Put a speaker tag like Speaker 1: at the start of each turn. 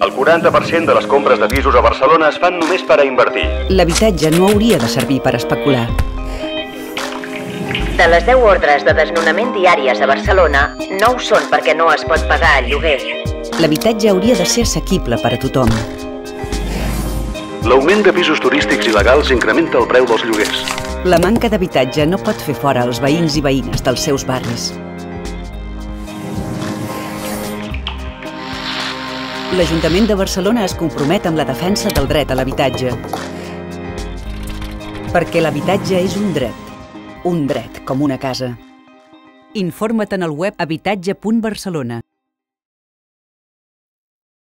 Speaker 1: El 40% de les compres de pisos a Barcelona es fan només per a invertir.
Speaker 2: L'habitatge no hauria de servir per especular.
Speaker 3: De les 10 ordres de desnonament diàries a Barcelona, 9 són perquè no es pot pagar el lloguer.
Speaker 2: L'habitatge hauria de ser assequible per a tothom.
Speaker 1: L'augment de pisos turístics il·legals incrementa el preu dels lloguers.
Speaker 2: La manca d'habitatge no pot fer fora els veïns i veïnes dels seus barris. L'Ajuntament de Barcelona es compromet amb la defensa del dret a l'habitatge. Perquè l'habitatge és un dret. Un dret com una casa. Informa't en el web habitatge.barcelona.